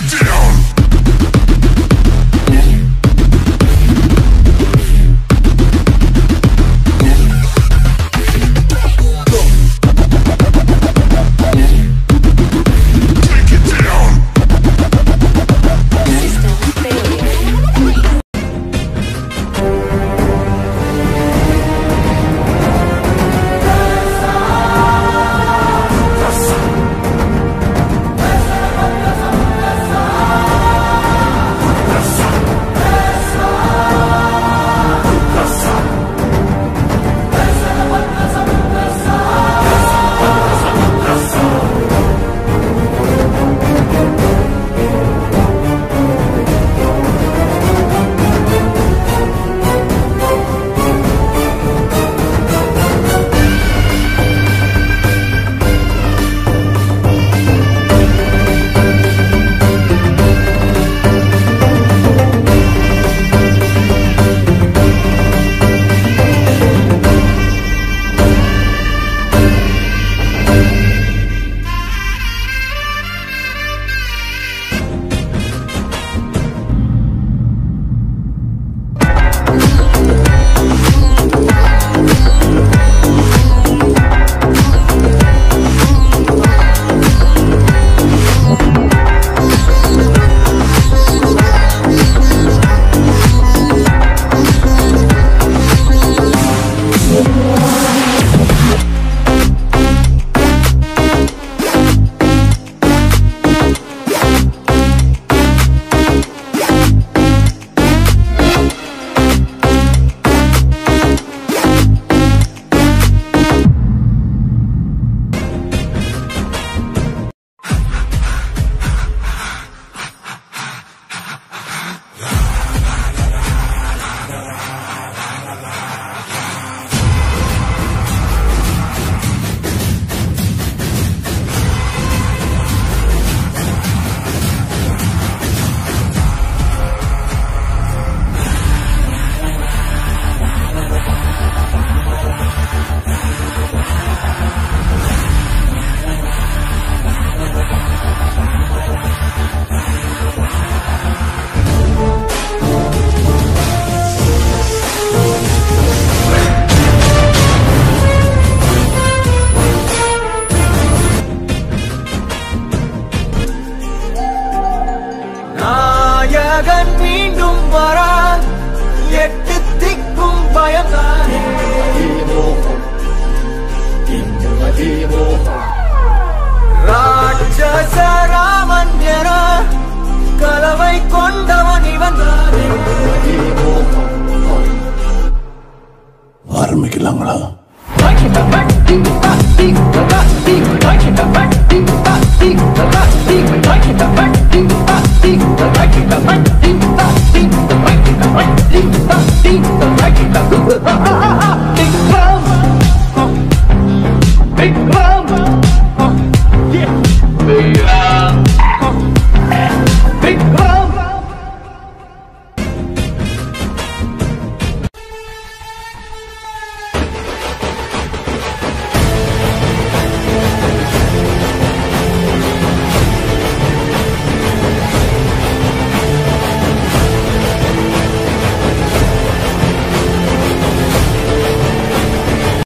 down. the right, deep, deep, the right, the right, deep.